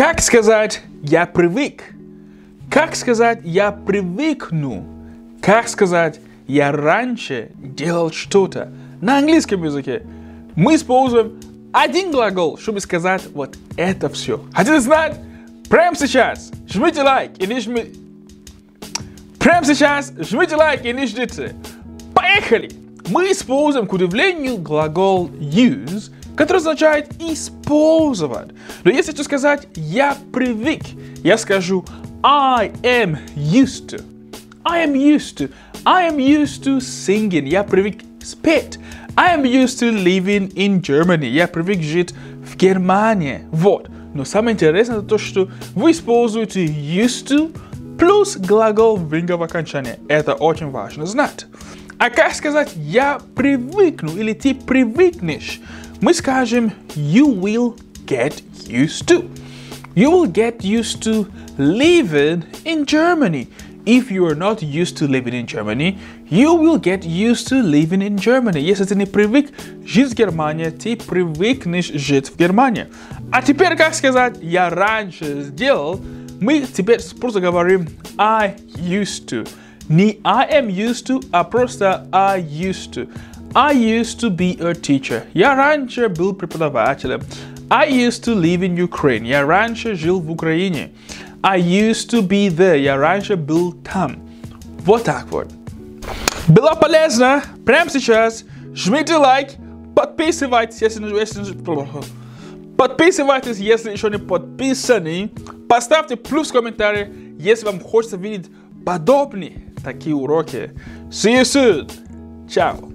Как сказать «я привык»? Как сказать «я привыкну»? Как сказать «я раньше делал что-то»? На английском языке мы используем один глагол, чтобы сказать вот это все. Хотите знать? Прямо сейчас жмите лайк и не жмите... Прямо сейчас жмите лайк и не ждите. Поехали! Мы используем, к удивлению, глагол use, который означает использовать. Но если хочу сказать «я привык», я скажу I am used to. I am used to. I am used to singing. Я привык спеть. I am used to living in Germany. Я привык жить в Германии. Вот. Но самое интересное то, что вы используете used to плюс глагол в окончании. Это очень важно знать. А как сказать «я привыкну» или «ты привыкнешь»? Мы скажем «you will get used to». You will get used to living in Germany. If you are not used to living in Germany, you will get used to living in Germany. Если ты не привык жить в Германии, ты привыкнешь жить в Германии. А теперь как сказать «я раньше сделал»? Мы теперь просто говорим I used to. Не I am used to, а просто I used to. I used to be a teacher. Я раньше был преподавателем. I used to live in Ukraine. Я раньше жил в Украине. I used to be there. Я раньше был там. Вот так вот. Было полезно? Прямо сейчас жмите лайк, подписывайтесь, если, если подписывайтесь, если еще не подписаны. Поставьте плюс в комментарии, если вам хочется видеть подобные такие уроки. See you soon. Ciao.